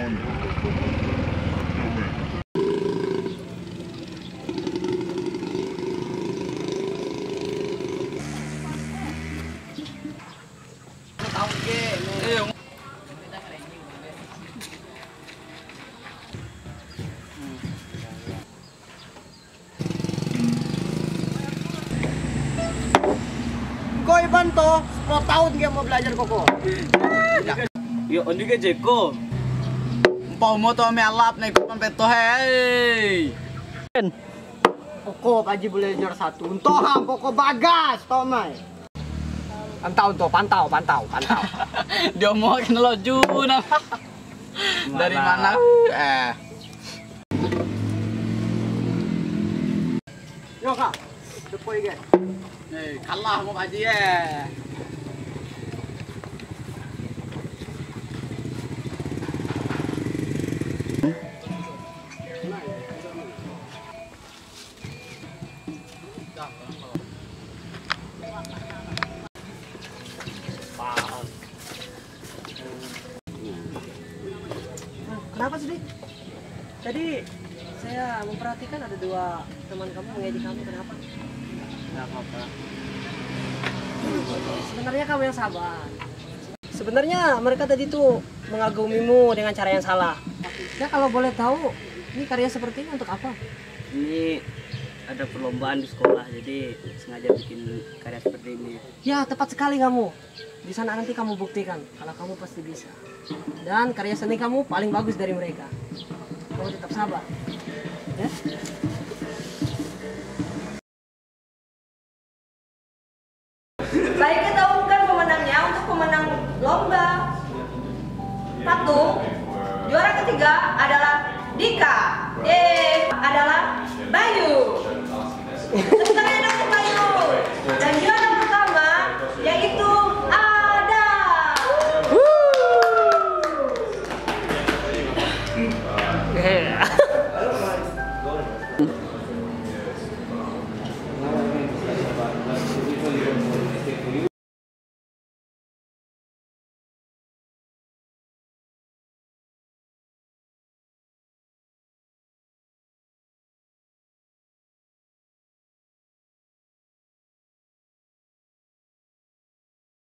ko iban to, 10 tahun dia mau belajar ko ko. Yo, ano ka, Jacob? Empau mo to me alap na ikupan peto hey. Koko aji belajar satu. Untuk ham koko bagas, tau mai. Pantau to, pantau, pantau, pantau. Dia mau kena loju. Dari mana? Eh. Yo kak, depoy ge. Eh, kalah mo kaji Kenapa sih, Dik? Tadi saya memperhatikan ada dua teman kamu mengejek kamu. Kenapa? Enggak apa-apa. Sebenarnya kamu yang sabar. Sebenarnya mereka tadi tuh mengagumimu dengan cara yang salah. Ya kalau boleh tahu, ini karya seperti ini untuk apa? ini ada perlombaan di sekolah jadi sengaja bikin karya seperti ini Ya tepat sekali kamu. Di sana nanti kamu buktikan kalau kamu pasti bisa. Dan karya seni kamu paling bagus dari mereka. Kamu tetap sabar. Ya? Baik kita umumkan pemenangnya untuk pemenang lomba patung. Juara ketiga adalah Dika. Yeay, adalah Bayu.